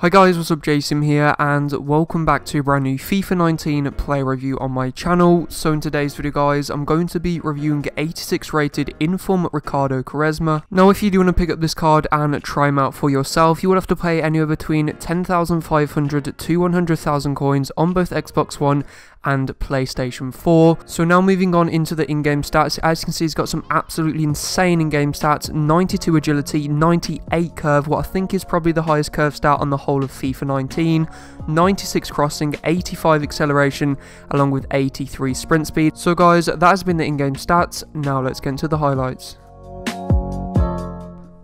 Hi guys, what's up Jason here and welcome back to a brand new FIFA 19 player review on my channel. So in today's video guys, I'm going to be reviewing 86 rated Inform Ricardo Quaresma. Now if you do want to pick up this card and try him out for yourself, you will have to pay anywhere between 10,500 to 100,000 coins on both Xbox One and PlayStation 4. So now moving on into the in-game stats, as you can see he's got some absolutely insane in-game stats, 92 agility, 98 curve, what I think is probably the highest curve stat on the whole of FIFA 19, 96 crossing, 85 acceleration, along with 83 sprint speed. So guys, that has been the in-game stats, now let's get into the highlights.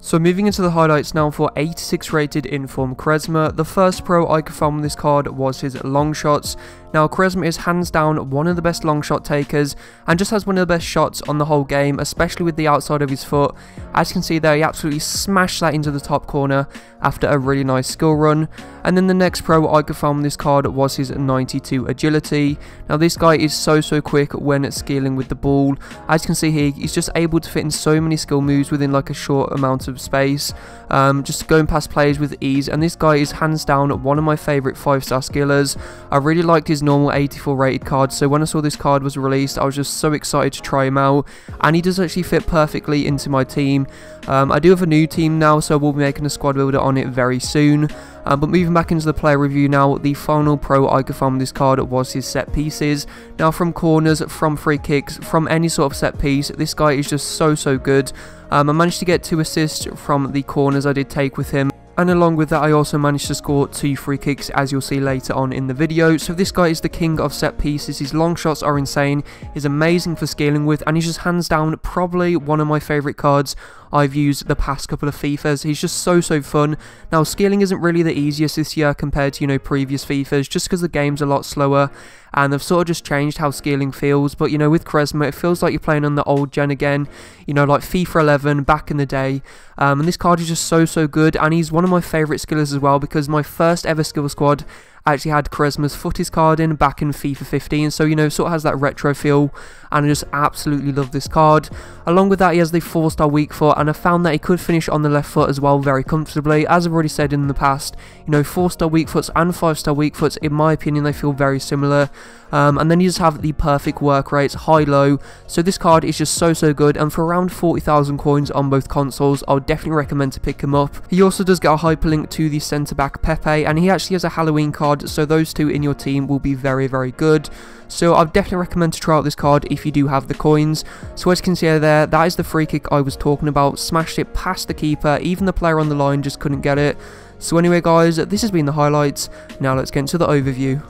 So moving into the highlights now for 86 rated Inform Quaresma, the first pro I could find with this card was his long shots. Now, Quaresma is hands down one of the best long shot takers and just has one of the best shots on the whole game, especially with the outside of his foot. As you can see there, he absolutely smashed that into the top corner after a really nice skill run. And then the next pro I could find this card was his 92 agility. Now, this guy is so, so quick when skilling with the ball. As you can see here, he's just able to fit in so many skill moves within like a short amount of space. Um, just going past players with ease. And this guy is hands down one of my favourite 5-star skillers. I really liked his normal 84 rated card so when I saw this card was released I was just so excited to try him out and he does actually fit perfectly into my team. Um, I do have a new team now so we'll be making a squad builder on it very soon. Um, but moving back into the player review now, the final pro I could find with this card was his set pieces. Now from corners, from free kicks, from any sort of set piece, this guy is just so so good. Um, I managed to get two assists from the corners I did take with him and along with that I also managed to score two free kicks as you'll see later on in the video. So this guy is the king of set pieces, his long shots are insane, he's amazing for skilling with and he's just hands down probably one of my favourite cards I've used the past couple of FIFAs. He's just so, so fun. Now, skilling isn't really the easiest this year compared to, you know, previous FIFAs, just because the game's a lot slower, and they've sort of just changed how skilling feels. But, you know, with Quaresma, it feels like you're playing on the old gen again, you know, like FIFA 11 back in the day. Um, and this card is just so, so good, and he's one of my favourite skillers as well, because my first ever skill squad actually had Quaresma's footies card in back in FIFA 15, so you know, sort of has that retro feel, and I just absolutely love this card. Along with that, he has the 4-star weak foot, and I found that he could finish on the left foot as well very comfortably. As I've already said in the past, you know, 4-star weak foots and 5-star weak foots, in my opinion, they feel very similar. Um, and then you just have the perfect work rates, high-low, so this card is just so, so good, and for around 40,000 coins on both consoles, I would definitely recommend to pick him up. He also does get a hyperlink to the centre-back Pepe, and he actually has a Halloween card, so those two in your team will be very, very good. So I'd definitely recommend to try out this card if you do have the coins. So as you can see there, that is the free kick I was talking about, smashed it past the keeper, even the player on the line just couldn't get it. So anyway guys, this has been the highlights, now let's get into the overview.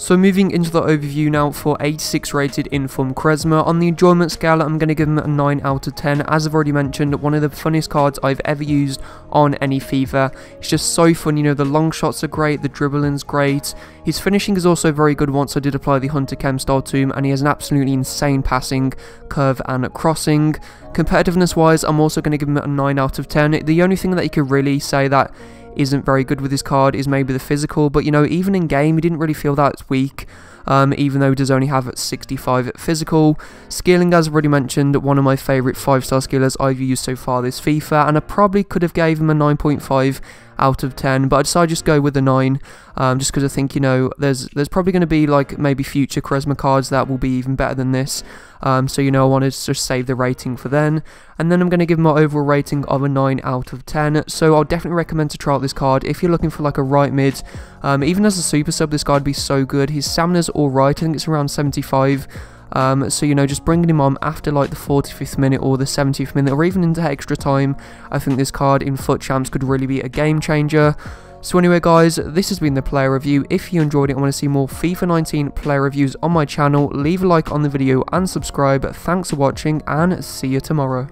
So moving into the overview now for 86 rated Inform Quaresma. On the enjoyment scale, I'm going to give him a 9 out of 10. As I've already mentioned, one of the funniest cards I've ever used on any FIFA. It's just so fun, you know, the long shots are great, the dribbling's great. His finishing is also very good once I did apply the Hunter Chem style to him, and he has an absolutely insane passing, curve and crossing. Competitiveness wise, I'm also going to give him a 9 out of 10. The only thing that you could really say that isn't very good with his card is maybe the physical, but you know, even in game, he didn't really feel that weak. Um, even though he does only have 65 physical. Skilling, as already mentioned, one of my favourite 5-star skillers I've used so far this FIFA, and I probably could have gave him a 9.5 out of 10, but I decided just go with a 9, um, just because I think, you know, there's there's probably going to be, like, maybe future Quaresma cards that will be even better than this, um, so, you know, I wanted to just save the rating for then, and then I'm going to give my overall rating of a 9 out of 10, so I'll definitely recommend to try out this card if you're looking for, like, a right mid, um, even as a super sub, this card would be so good, his stamina's alright, I think it's around 75, um, so, you know, just bringing him on after like the 45th minute or the 70th minute or even into extra time, I think this card in FUT Champs could really be a game changer. So anyway guys, this has been the player review. If you enjoyed it and want to see more FIFA 19 player reviews on my channel, leave a like on the video and subscribe. Thanks for watching and see you tomorrow.